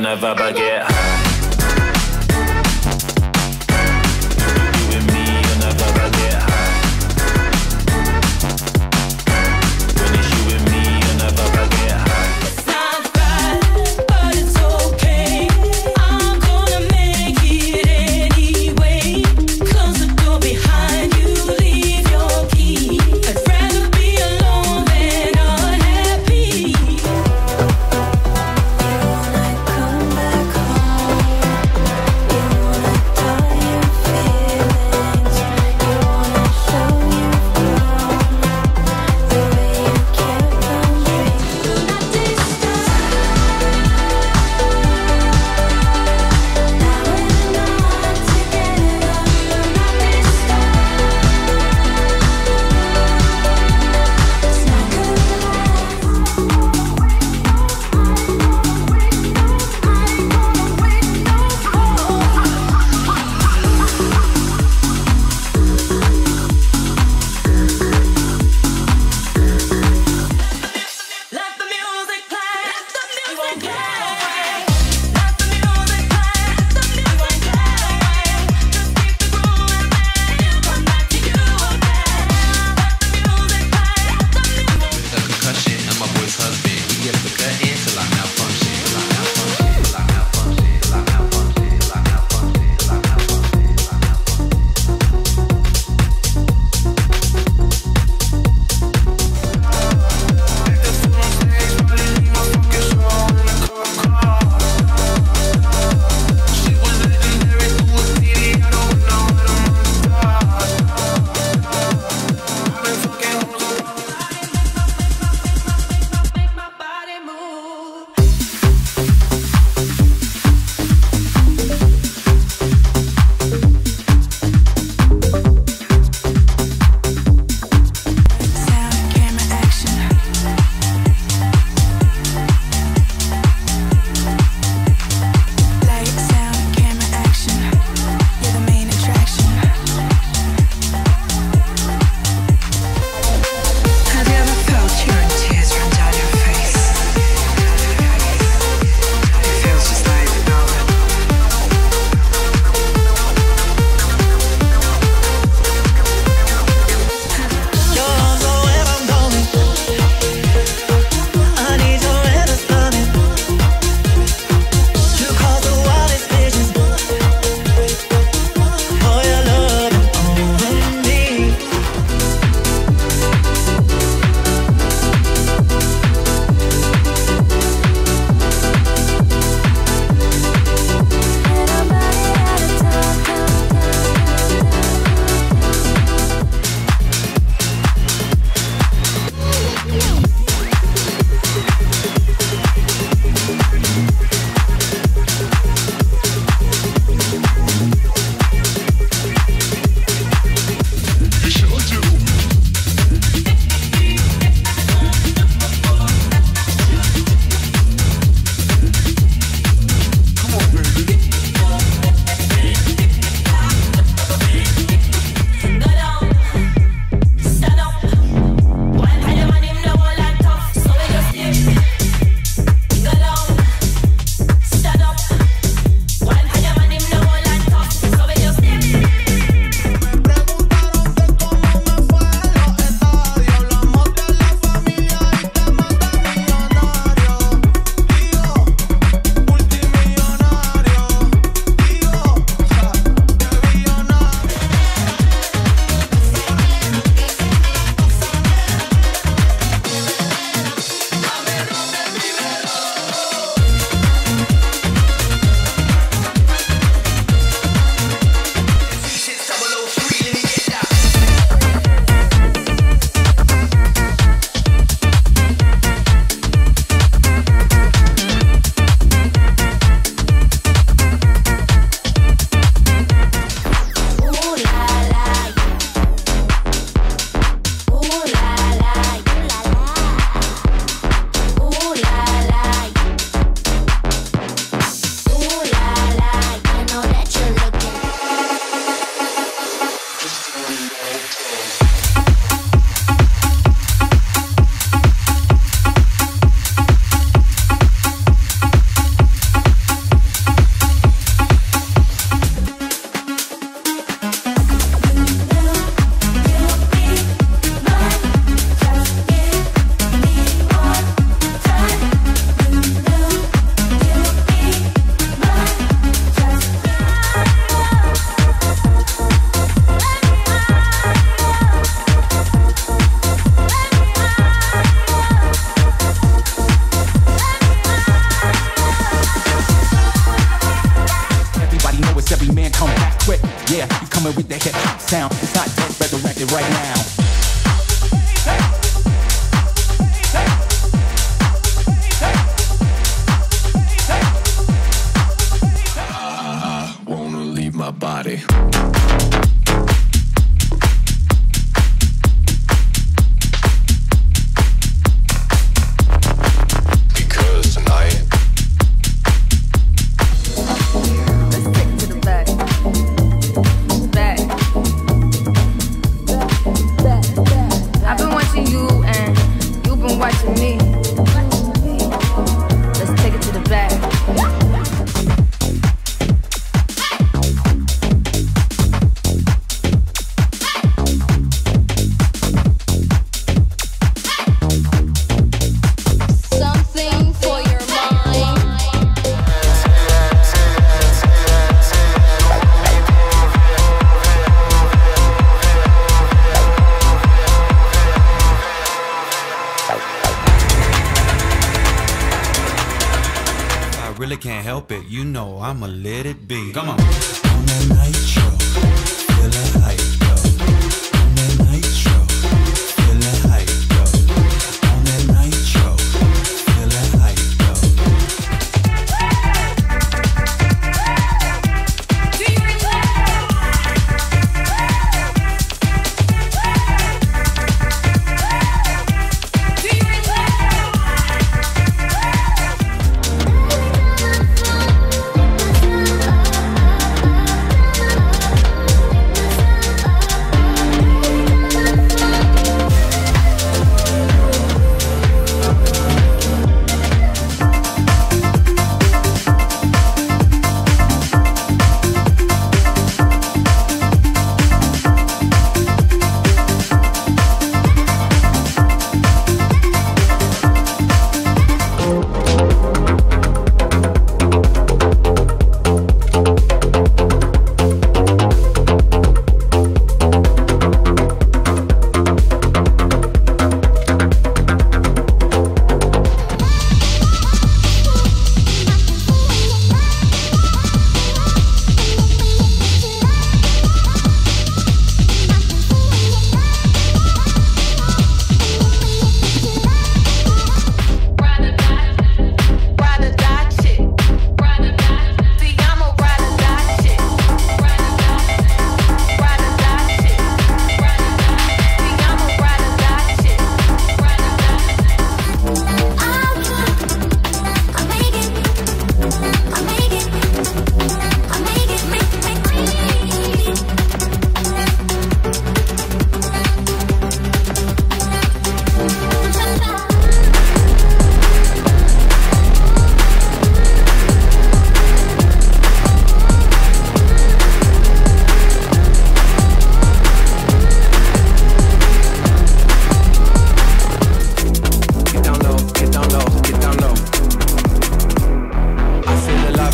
never forget. my voice has been It's not dead, resurrected right now. Wanna leave my body. Really can't help it. You know I'ma let it be. Come on. On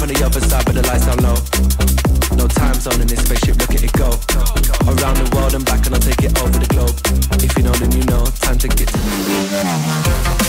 on the other side, but the lights down low. No time zone in this spaceship, look at it go. Around the world and back, and I'll take it over the globe. If you know, then you know, time to get to